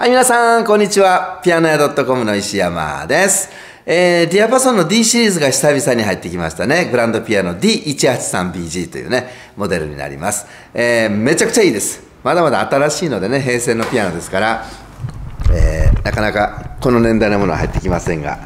はい、皆さん、こんにちは。ピアノ屋 .com の石山です。えー、ディアパソンの D シリーズが久々に入ってきましたね。グランドピアノ D183BG というね、モデルになります。えー、めちゃくちゃいいです。まだまだ新しいのでね、平成のピアノですから、えー、なかなかこの年代のものは入ってきませんが、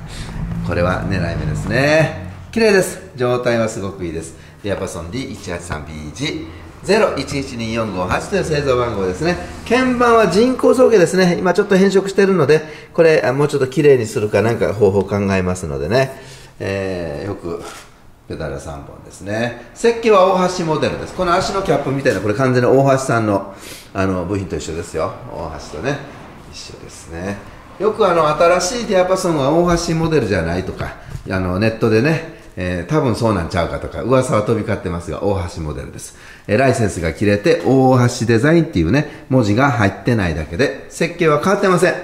これは狙い目ですね。綺麗です。状態はすごくいいです。ディアパソン D183BG。011245-8という製造番号ですね。鍵盤は人工造形ですね。今ちょっと変色してるので、これもうちょっと綺麗にするかなんか方法考えますのでね。えー、よくペダル3本ですね。設計は大橋モデルです。この足のキャップみたいな、これ完全に大橋さんのあの部品と一緒ですよ。大橋とね。一緒ですね。よくあの新しいディアパソンは大橋モデルじゃないとか、あのネットでね、えー、多分そうなんちゃうかとか、噂は飛び交ってますが、大橋モデルです。えー、ライセンスが切れて、大橋デザインっていうね、文字が入ってないだけで、設計は変わってません。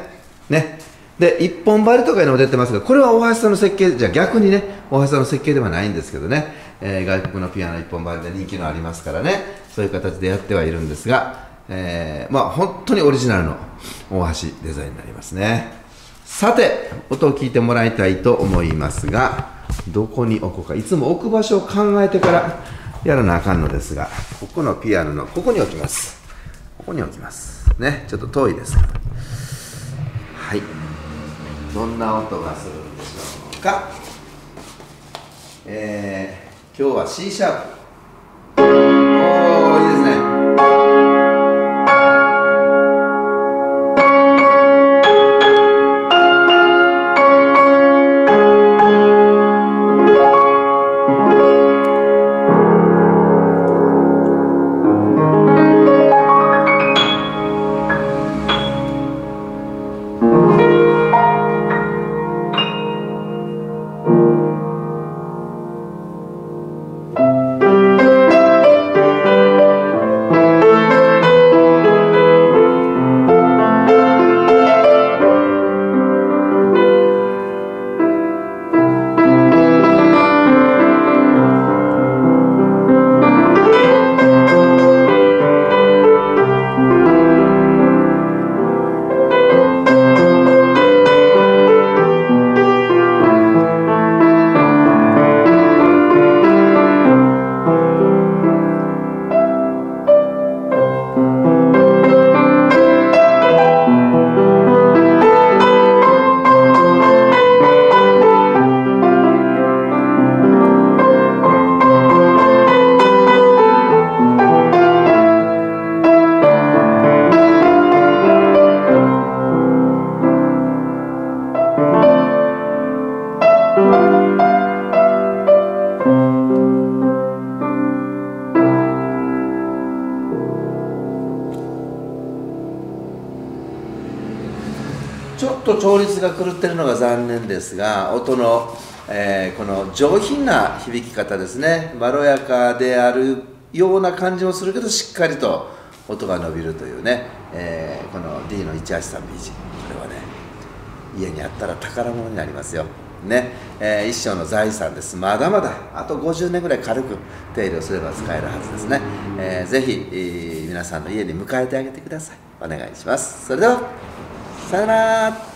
ね。で、一本針とかにも出てますが、これは大橋さんの設計、じゃ逆にね、大橋さんの設計ではないんですけどね、えー、外国のピアノ一本針で人気のありますからね、そういう形でやってはいるんですが、えー、まあ本当にオリジナルの大橋デザインになりますね。さて、音を聞いてもらいたいと思いますが、どこに置こうか。いつも置く場所を考えてからやらなあかんのですがここのピアノのここに置きます。ここに置きます。ねちょっと遠いですはい。どんな音がするんでしょうか。えー、今日は C シャープちょっと調律が狂ってるのが残念ですが音の、えー、この上品な響き方ですね。まろやかであるような感じもするけどしっかりと音が伸びるというね、えー、この D の 183BG これはね家にあったら宝物になりますよ。ね、えー、一生の財産です。まだまだあと50年ぐらい軽く手入れをすれば使えるはずですね、えー、ぜひ、えー、皆さんの家に迎えてあげてください。お願いします。それでは。さよなら